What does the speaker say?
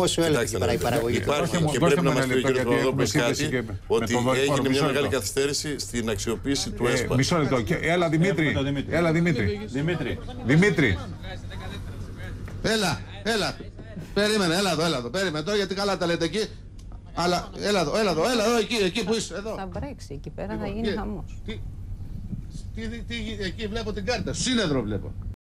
δημόσιο έλεγχος Κοιτάξτε, η παραγωγή. Υπάρχει Δώστε και πρέπει να μας πει ο κ. Παπαδόπουλο κάτι, ότι έγινε μια μεγάλη καθυστέρηση στην αξιοποίηση του ΕΣΠΑ. μισό λεπτό. Έλα Δημήτρη. Έλα Δημήτρη. Δημήτρη. Έλα, έλα. Περίμενε, έλα εδώ, έλα εδώ. Περίμενε τώρα γιατί καλά τα λέτε εκεί. Αλλά έλα εδώ, έλα εδώ, έλα εδώ, εκεί, εκεί που είσαι, εδώ. Θα βρέξει εκεί πέρα, θα λοιπόν, γίνει και- χαμός. Τι, τι, τι, εκεί βλέπω την κάρτα. Σύνεδρο βλέπω.